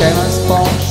pequenas pontes